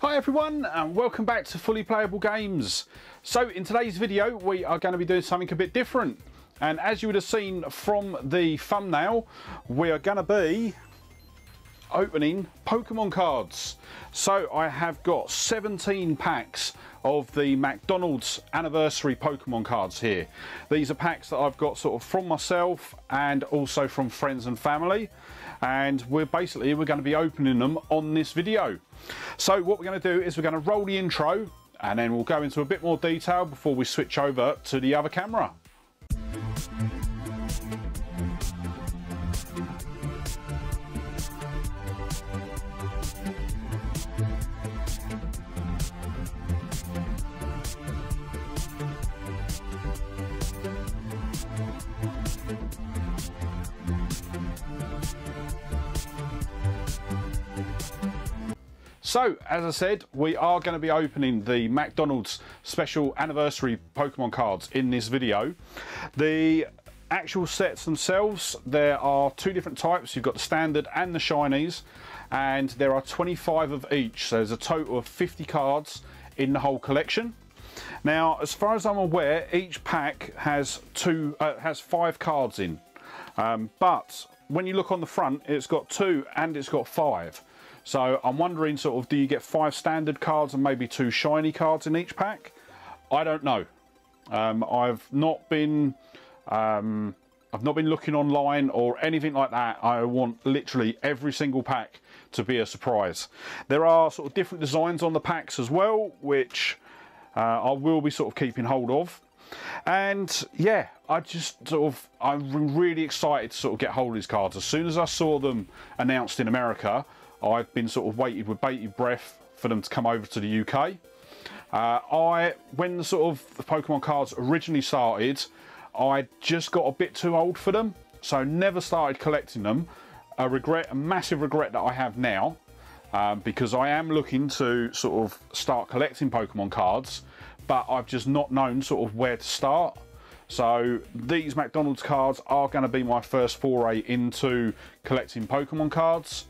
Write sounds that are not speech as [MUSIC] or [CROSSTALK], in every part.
Hi everyone and welcome back to Fully Playable Games. So in today's video we are going to be doing something a bit different and as you would have seen from the thumbnail we are going to be opening Pokemon cards. So I have got 17 packs of the McDonald's anniversary Pokemon cards here. These are packs that I've got sort of from myself and also from friends and family and we're basically we're going to be opening them on this video. So what we're going to do is we're going to roll the intro and then we'll go into a bit more detail before we switch over to the other camera. So, as I said, we are going to be opening the McDonald's special anniversary Pokemon cards in this video. The actual sets themselves, there are two different types. You've got the standard and the shinies, and there are 25 of each. So there's a total of 50 cards in the whole collection. Now, as far as I'm aware, each pack has two, uh, has five cards in. Um, but when you look on the front, it's got two and it's got five. So I'm wondering sort of, do you get five standard cards and maybe two shiny cards in each pack? I don't know. Um, I've not been, um, I've not been looking online or anything like that. I want literally every single pack to be a surprise. There are sort of different designs on the packs as well, which uh, I will be sort of keeping hold of. And yeah, I just sort of, I'm really excited to sort of get hold of these cards. As soon as I saw them announced in America, I've been sort of waited with bated breath for them to come over to the UK. Uh, I, when the sort of the Pokemon cards originally started, I just got a bit too old for them, so never started collecting them. A regret, a massive regret that I have now, um, because I am looking to sort of start collecting Pokemon cards, but I've just not known sort of where to start. So these McDonald's cards are going to be my first foray into collecting Pokemon cards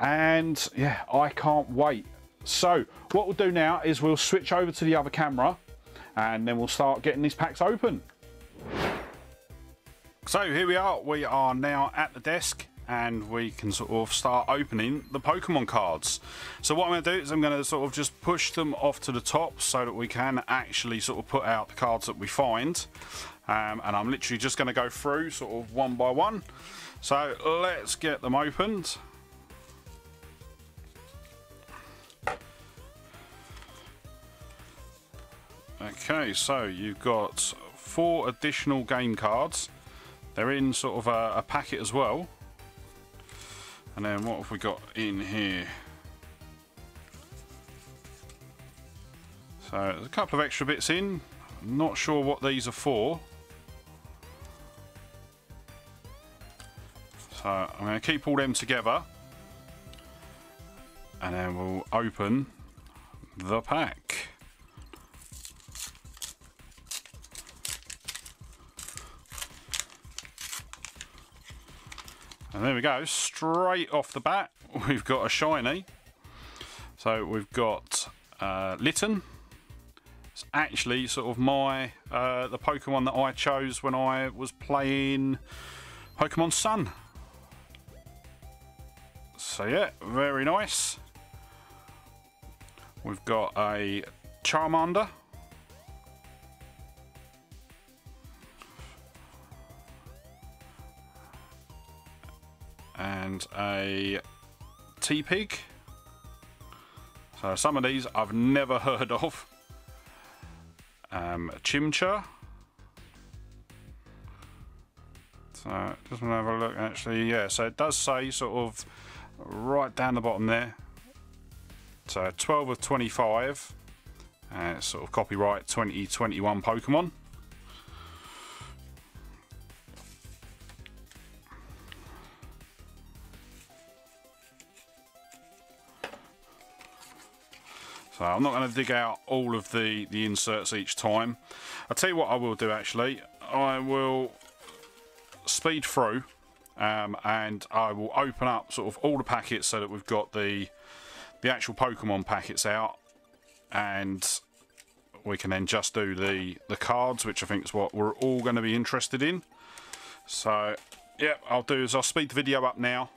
and yeah I can't wait so what we'll do now is we'll switch over to the other camera and then we'll start getting these packs open so here we are we are now at the desk and we can sort of start opening the Pokemon cards. So what I'm going to do is I'm going to sort of just push them off to the top so that we can actually sort of put out the cards that we find. Um, and I'm literally just going to go through sort of one by one. So let's get them opened. Okay, so you've got four additional game cards. They're in sort of a, a packet as well. And then what have we got in here? So there's a couple of extra bits in. I'm not sure what these are for. So I'm going to keep all them together. And then we'll open the pack. And there we go, straight off the bat, [LAUGHS] we've got a shiny. So we've got uh, Litten. It's actually sort of my, uh, the Pokemon that I chose when I was playing Pokemon Sun. So yeah, very nice. We've got a Charmander. And a Tepig. So some of these I've never [LAUGHS] heard of. Um, Chimchar. So just want to have a look actually, yeah, so it does say sort of right down the bottom there. So 12 of 25, uh, sort of copyright 2021 Pokemon. I'm not going to dig out all of the, the inserts each time. I'll tell you what I will do actually. I will speed through um, and I will open up sort of all the packets so that we've got the the actual Pokemon packets out and we can then just do the, the cards, which I think is what we're all going to be interested in. So, yeah, I'll do is I'll speed the video up now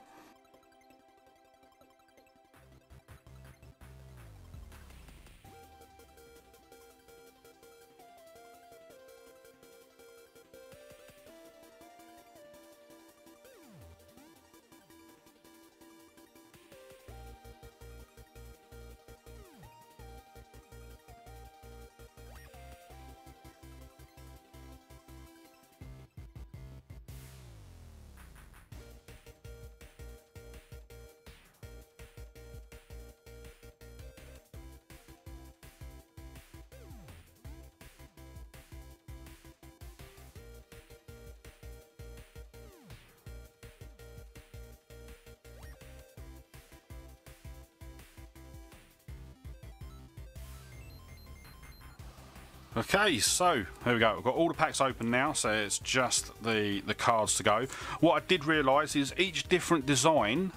Okay, so here we go. We've got all the packs open now, so it's just the, the cards to go. What I did realise is each different design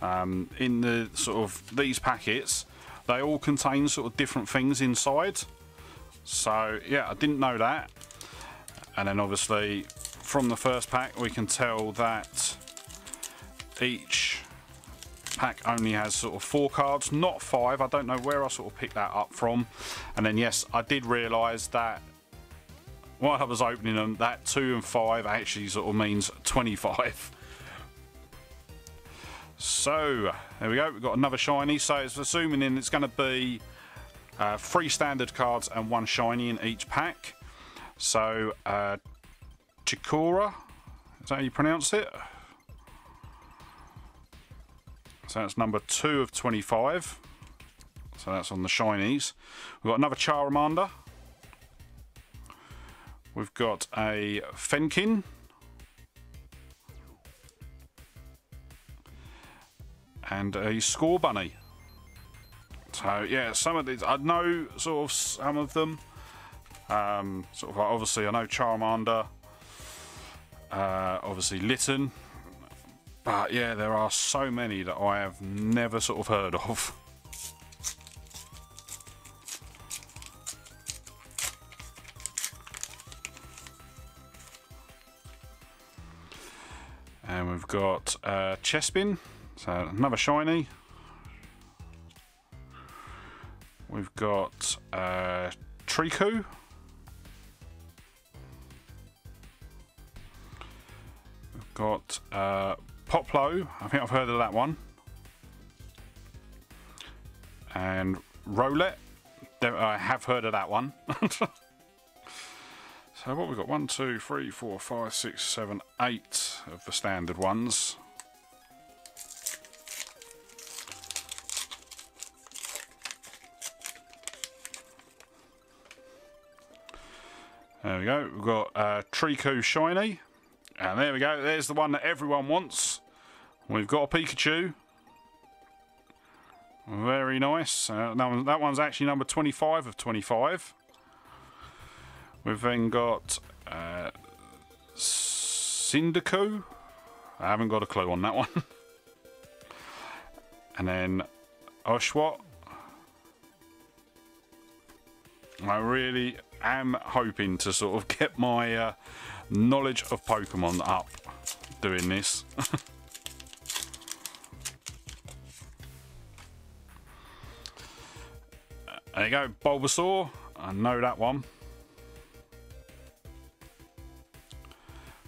um, in the sort of these packets, they all contain sort of different things inside. So yeah, I didn't know that. And then obviously from the first pack we can tell that each pack only has sort of four cards, not five. I don't know where I sort of picked that up from. And then yes, I did realise that while I was opening them, that two and five actually sort of means [LAUGHS] 25. So, there we go, we've got another shiny. So it's assuming in it's going to be uh, three standard cards and one shiny in each pack. So, uh, Chikora, is that how you pronounce it? So that's number two of 25. So that's on the shinies. We've got another Charmander. We've got a Fennekin. And a Scorbunny. So yeah, some of these, I know sort of some of them. Um, sort of obviously I know Charmander. Uh, obviously Litten. But yeah, there are so many that I have never sort of heard of. And we've got uh, Chespin, so another shiny. We've got uh, Treecko. We've got uh, Popplio, I think I've heard of that one. And Rowlet, I have heard of that one. [LAUGHS] so what we've got, one, two, three, four, five, six, seven, eight of the standard ones. There we go, we've got uh, Shiny. And there we go, there's the one that everyone wants. We've got a Pikachu. Very nice. Uh, that one's actually number 25 of 25. We've then got uh, Cyndaquil. I haven't got a clue on that [LAUGHS] one. and then Oshawott. I really am hoping to sort of [LAUGHS] get my uh, knowledge of Pokemon up doing this. [LAUGHS] There you go, Bulbasaur. I know that one.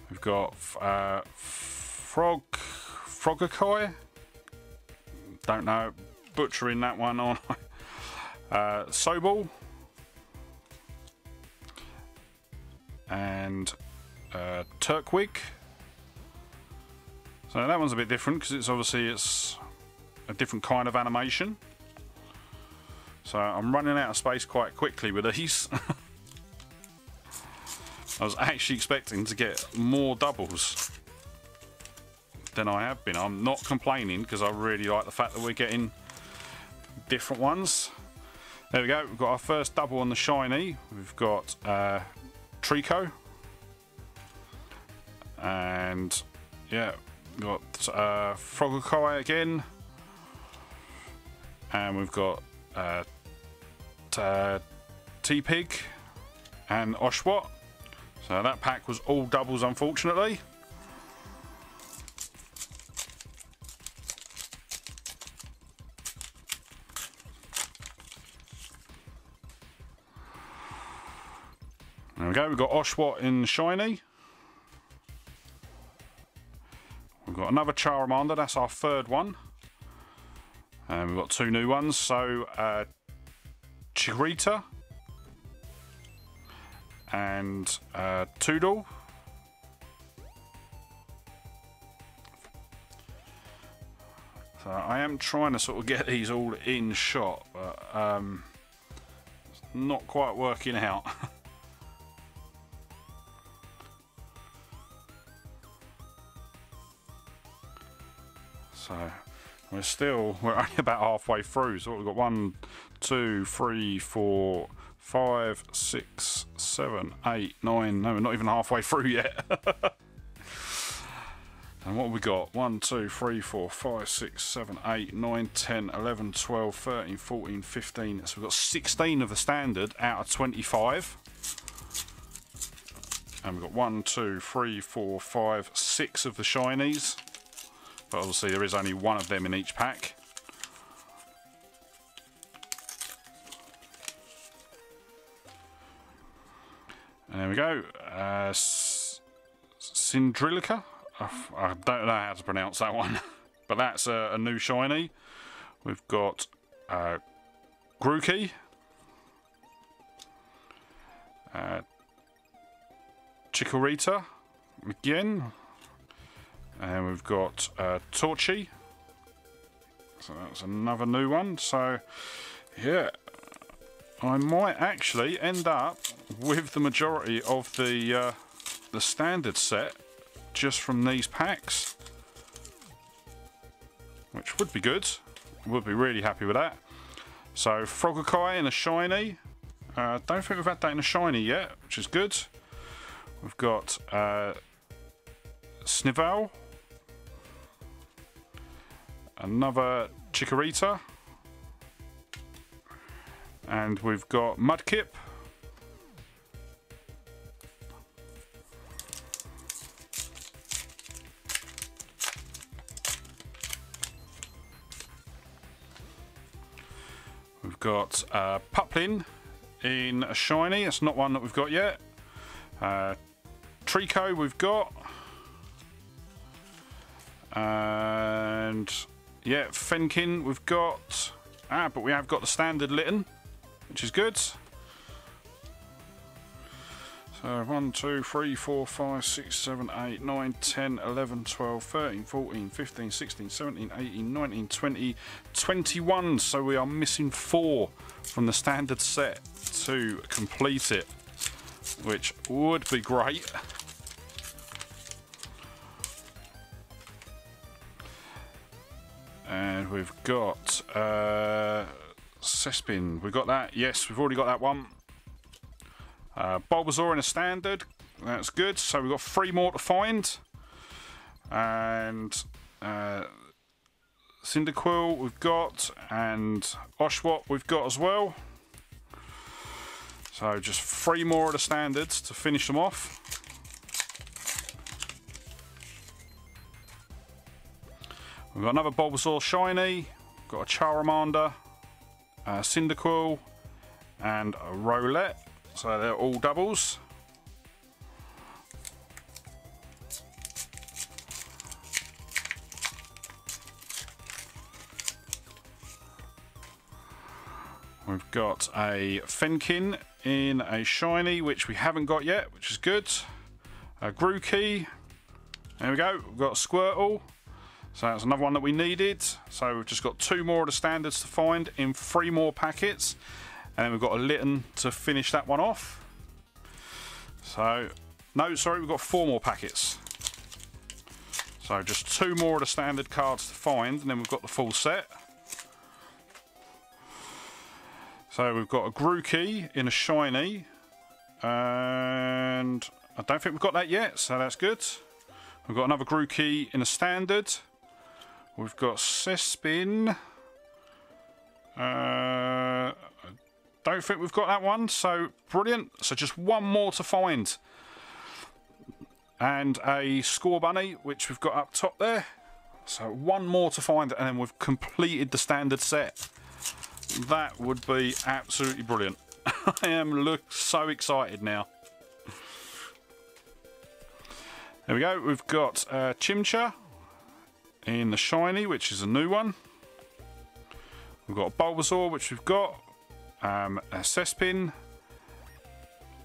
We've got uh, Frog, Frogakoi. Don't know, butchering that one on. [LAUGHS] uh, Sobble. And uh, Turtwig. So that one's a bit different because it's obviously it's a different kind of animation. So I'm running out of space quite quickly with these. [LAUGHS] I was actually expecting to get more doubles than I have been. I'm not complaining because I really like the fact that we're getting different ones. There we go, we've got our first double on the shiny. We've got uh, Treecko. And yeah, got uh, again. and we've got uh, Tepig and Oshawott. So that pack was all doubles, unfortunately. There we go, we've got Oshawott in shiny. We've got another Charmander, that's our third one. And we've got two new ones, so uh, Chikorita and uh, Toodle. So I am trying to sort of get these all in shot, but um, it's not quite working out. [LAUGHS] so we're still, we're only about halfway through. So we've got one, two, three, four, five, six, seven, eight, nine. No, we're not even halfway [LAUGHS] through yet. and what have we got? 1, 2, 3, 4, 5, 6, 7, 8, 9, 10, 11, 12, 13, 14, 15. So we've got 16 of the standard out of 25. And we've got 1, 2, 3, 4, 5, 6 of the shinies. But obviously there is only one of them in each pack. And there we go. Uh, Cindrilica. I don't know how to pronounce that one. [LAUGHS] but that's a, a, new shiny. We've got uh, Grookey. Uh, Chikorita. Again. And we've got uh, Torchy. So that's another new one. So, yeah, I might actually end up with the majority of the uh, the standard set just from these packs, which would be good. Would be really happy with that. So Frogger in a shiny. Uh, don't think we've had that in a shiny yet, which is good. We've got uh, Snivel, another Chikorita. And we've got Mudkip. We've got uh, Puplin in a shiny. It's not one that we've got yet. Uh, Treecko we've got. And yeah, Fennekin we've got. Ah, but we have got the standard Litten which is good. So 1, 2, 3, 4, 5, 6, 7, 8, 9, 10, 11, 12, 13, 14, 15, 16, 17, 18, 19, 20, 21. So we are missing 4 from the standard set to complete it, which would be great. And we've got... Uh, Chespin, we got that. Yes, we've already got that one. Uh, Bulbasaur in a standard. That's good. So we've got three more to find. And uh, Cyndaquil we've got. And Oshawott we've got as well. So just three more of the standards to finish them off. We've got another Bulbasaur Shiny. Got a Charmander uh, Cyndaquil, and a Rowlet. So they're all doubles. We've got a Fennekin in a shiny, which we haven't got yet, which is good. A Grookey. There we go. We've got a Squirtle. So that's another one that we needed. So we've just got two more of the standards to find in three more packets. And then we've got a Litten to finish that one off. So, no, sorry, we've got four more packets. So just two more of the standard cards to find, and then we've got the full set. So we've got a Grookey in a shiny, and I don't think we've got that yet, so that's good. We've got another Grookey in a standard, We've got Chespin. Uh, don't think we've got that one, so brilliant. So just one more to find. And a Scorbunny, which we've got up top there. So one more to find, and then we've completed the standard set. That would be absolutely brilliant. [LAUGHS] I am look so excited now. There we go. We've got uh, Chimchar in the shiny, which is a new one. We've got a Bulbasaur, which we've got. Um, a Chespin.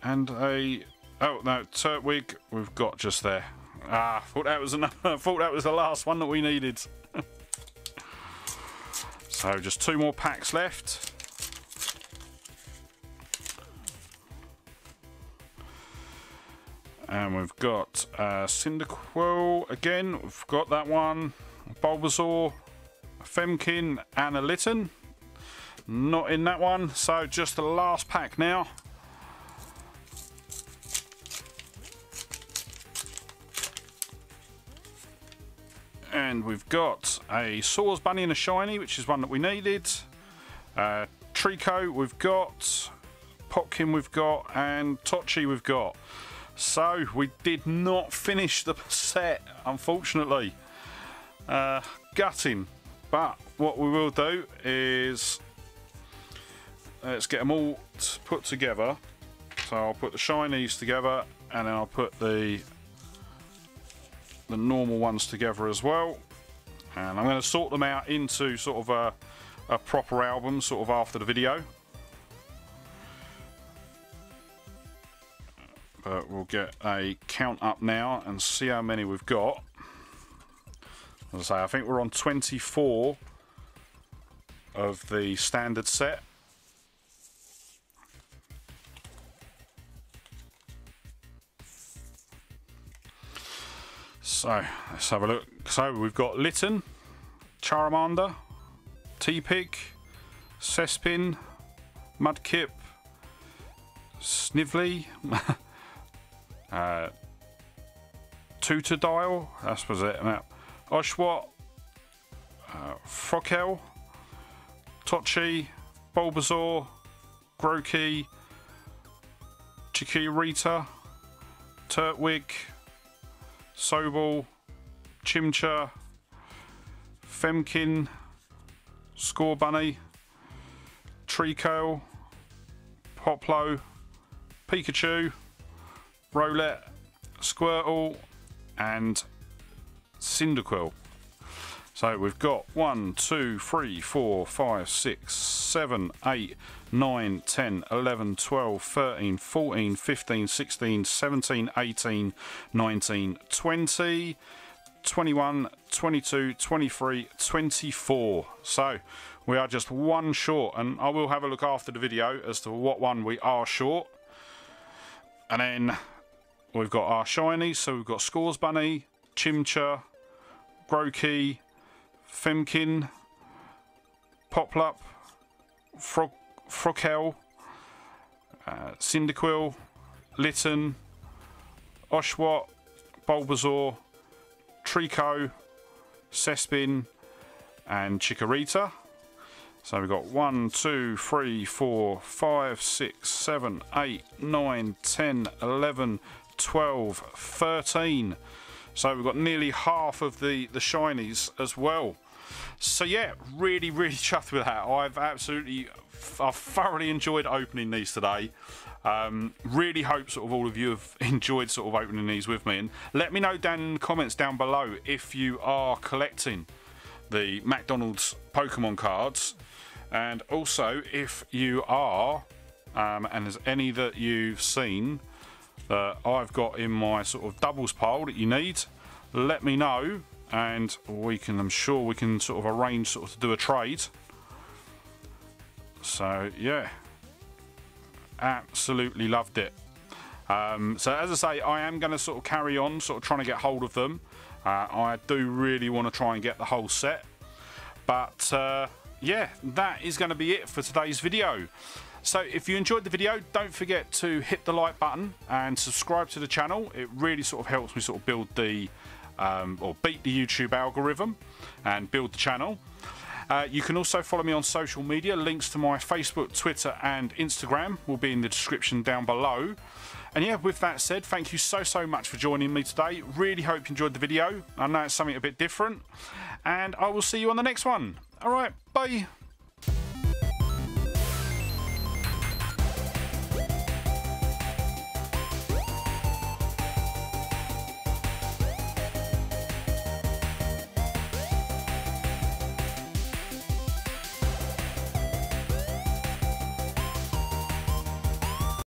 And a... Oh, no, Turtwig we've got just there. Ah, thought that was another, [LAUGHS] thought that was the last one that we needed. [LAUGHS] so just two more packs left. And we've got uh, Cyndaquil again. We've got that one. Bulbasaur, Femkin and a Litten. Not in that one. So just the last pack now. And we've got a Saws Bunny and a Shiny, which is one that we needed. Uh, Treecko we've got. Popkin we've got. And Tochi we've got. So we did not finish the [LAUGHS] set, unfortunately. Uh, gutting. But what we will do is let's get them all put together. So I'll put the shinies together and then I'll put the the normal ones together as well. And I'm going to sort them out into sort of a, a proper album sort of after the video. but we'll get a count up now and see how many we've got. As I say, I think we're on 24 of the standard set. So, let's have a look. So, we've got Litten, Charmander, Tepig, Chespin, Mudkip, Snively, [LAUGHS] uh, Totodile, that was it. Oshawott, uh, Froakie, Tochi, Bulbasaur, Grookey, Chikorita, Turtwig, Sobble, Chimchar, Fennekin, Scorbunny, Treecko, Poplo, Pikachu, Rowlet, Squirtle, and Cyndaquil. So we've got 1, 2, 3, 4, 5, 6, 7, 8, 9, 10, 11, 12, 13, 14, 15, 16, 17, 18, 19, 20, 21, 22, 23, 24. So we are just one short and I will have a look after the video as to what one we are short. And then we've got our shinies. So we've got Scores Bunny, Chimchar, Grookey, Femkin, Poplup, Frog, Froakie, uh, Cyndaquil, Litten, Oshawott, Bulbasaur, Treecko, Chespin, and Chikorita. So we've got 1, 2, 3, 4, 5, 6, 7, 8, 9, 10, 11, 12, 13. So we've got nearly half of the, the shinies as well. So yeah, really, really [LAUGHS] chuffed with that. I've absolutely, I've thoroughly enjoyed opening these today. Um, really hope sort of all of you have [LAUGHS] enjoyed sort of opening these with me. And let me know down in the comments down below if you are collecting the McDonald's Pokemon cards. And also if you are, um, and there's any that you've seen that I've got in my sort of doubles pile that you need, let me know and we can, I'm sure we can sort of arrange sort of to do a trade. So yeah, absolutely loved it. Um, so as I say, I am going to sort of carry on sort of trying to get hold of them. Uh, I do really want to try and get the whole set. But uh, yeah, that is going to be it for today's video. So if you enjoyed the video, don't forget to hit the like button and subscribe to the channel. It really sort of helps me sort of build the, um, or beat the YouTube algorithm and build the channel. Uh, you can also follow me on social media. Links to my Facebook, Twitter, and Instagram will be in the description down below. And yeah, with that said, thank you so, so much for joining me today. Really hope you enjoyed the video. I know it's something a bit different. And I will see you on the next one. All right, bye.